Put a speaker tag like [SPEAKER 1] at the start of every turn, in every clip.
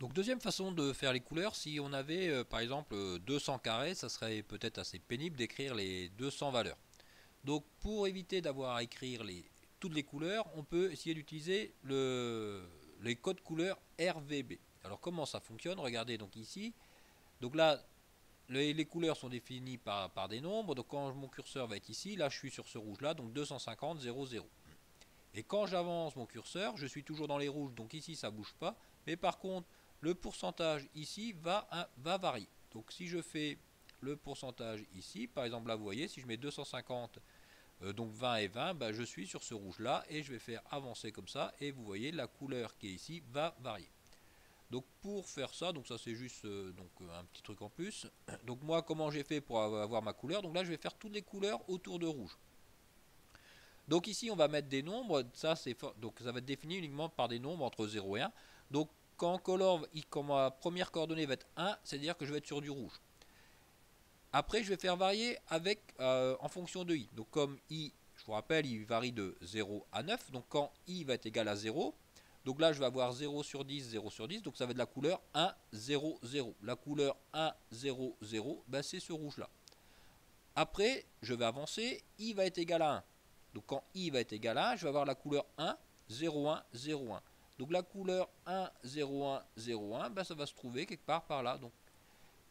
[SPEAKER 1] Donc deuxième façon de faire les couleurs, si on avait euh, par exemple 200 euh, carrés, ça serait peut-être assez pénible d'écrire les 200 valeurs. Donc pour éviter d'avoir à écrire toutes les couleurs, on peut essayer d'utiliser le, les codes couleurs RVB. Alors comment ça fonctionne? Regardez donc ici. Donc là, les, couleurs sont définies par, des nombres. Donc quand mon curseur va être ici, là je suis sur ce rouge là, donc 250, 0, Et quand j'avance mon curseur, je suis toujours dans les rouges, donc ici ça bouge pas. Mais par contre, le pourcentage ici va, va varier. Donc si je fais le pourcentage ici, par exemple là vous voyez, si je mets 250, euh, donc 20 et 20, bah, je suis sur ce rouge là et je vais faire avancer comme ça et vous voyez la couleur qui est ici va varier. Donc pour faire ça, donc ça c'est juste euh, donc un petit truc en plus. Donc moi comment j'ai fait pour avoir ma couleur? Donc là je vais faire toutes les couleurs autour de rouge. Donc ici on va mettre des nombres, ça donc ça va être défini uniquement par des nombres entre 0 et 1. Donc quand color, quand ma première coordonnée va être 1, c'est-à-dire que je vais être sur du rouge. Après, je vais faire varier avec euh, en fonction de i. Donc comme i, je vous rappelle, il varie de 0 à 9. Donc quand i va être égal à 0, donc là je vais avoir 0 sur 10, 0 sur 10. Donc ça va être la couleur 1, 0, 0. La couleur 1, 0, 0, ben c'est ce rouge là. Après, je vais avancer, i va être égal à 1. Donc quand i va être égal à 1, je vais avoir la couleur 1, 0, 1, 0, 1. Donc la couleur 1, 0, 1, 0, 1, ben ça va se trouver quelque part par là. Donc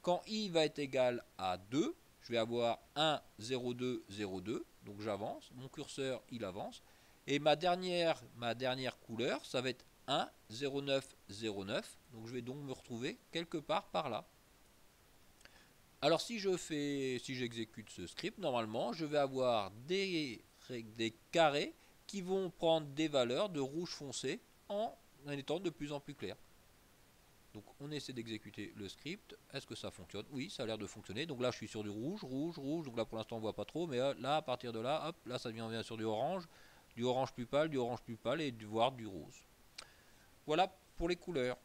[SPEAKER 1] quand i va être égal à 2, je vais avoir 1, 0, 2, 0, 2. Donc j'avance, mon curseur il avance. Et ma dernière, ma dernière couleur, ça va être 1, 0, 9, 0, 9. Donc je vais donc me retrouver quelque part par là. Alors si je fais, si j'exécute ce script, normalement, je vais avoir des, des carrés qui vont prendre des valeurs de rouge foncé en étant de plus en plus clair. Donc on essaie d'exécuter le script. Est-ce que ça fonctionne? Oui, ça a l'air de fonctionner. Donc là je suis sur du rouge, rouge, rouge. Donc là pour l'instant on voit pas trop. Mais euh, là à partir de là, hop, là ça vient, sur du orange, du orange plus pâle, du orange plus pâle et du, voire du rose. Voilà pour les couleurs.